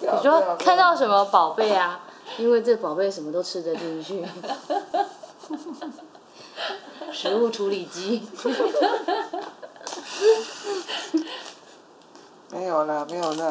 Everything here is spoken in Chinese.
你说看到什么宝贝啊？因为这宝贝什么都吃得进去。食物处理机。没有了没有了